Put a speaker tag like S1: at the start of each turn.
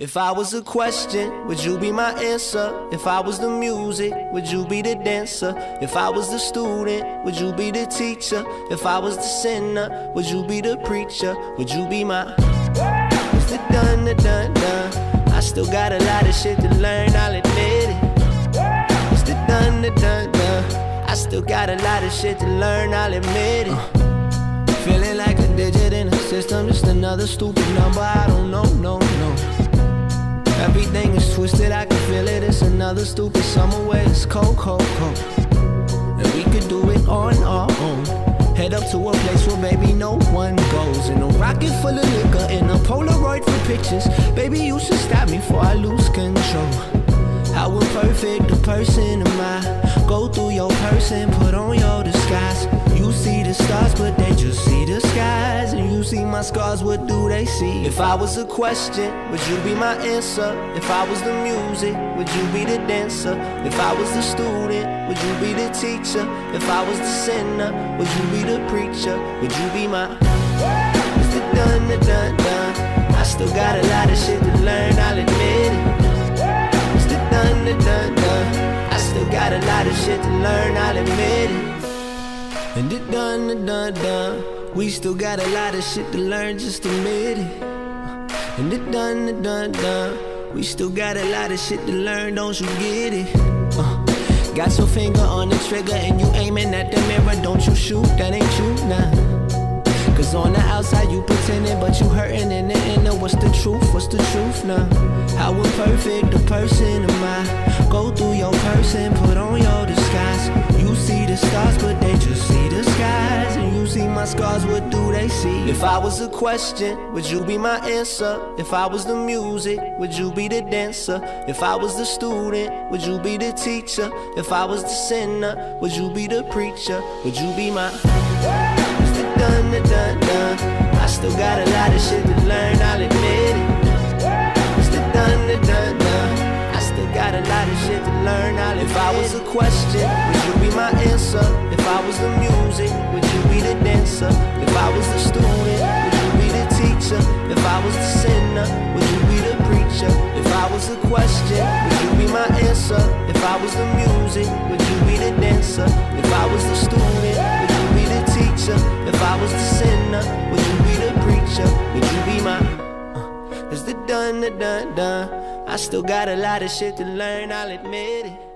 S1: If I was a question, would you be my answer? If I was the music, would you be the dancer? If I was the student, would you be the teacher? If I was the sinner, would you be the preacher? Would you be my It's the the done, done. I still got a lot of shit to learn, I'll admit it. It's the the done, done. I still got a lot of shit to learn, I'll admit it. Feeling like a digit in a system, just another stupid number. I don't know, no, no. Everything is twisted, I can feel it. It's another stupid summer where it's cold, cold, cold. And we could do it on our own. Head up to a place where baby no one goes. In a rocket full of liquor, in a Polaroid for pictures. Baby, you should stop me before I lose control. How imperfect a person am I? Go through your person, put on your you see my scars, what do they see? If I was a question, would you be my answer? If I was the music, would you be the dancer? If I was the student, would you be the teacher? If I was the sinner, would you be the preacher? Would you be my the done, the done, done. I still got a lot of shit to learn, I'll admit it. The done, the done, done. I still got a lot of shit to learn, I'll admit it. And it done, the done, done. We still got a lot of shit to learn, just admit it. And it done, it done, done. We still got a lot of shit to learn, don't you get it? Uh, got your finger on the trigger and you aiming at the mirror, don't you shoot, that ain't you now. Cause on the outside you pretending, but you hurting in the inner. What's the truth? What's the truth now? How imperfect a person am I? Go through your person, put on your disguise. You see the stars, but they just my scars, what do they see? If I was a question, would you be my answer? If I was the music, would you be the dancer? If I was the student, would you be the teacher? If I was the sinner, would you be the preacher? Would you be my done, the done, done. I still got a lot of shit to learn, I'll admit it. It's the done, the done, done. I still got a lot of shit to learn, I'll admit it. If I was a question, would you be my answer? If I was the music, would you question, would you be my answer? If I was the music, would you be the dancer? If I was the student, would you be the teacher? If I was the sinner, would you be the preacher? Would you be my uh, It's the done, the done, done. I still got a lot of shit to learn, I'll admit it.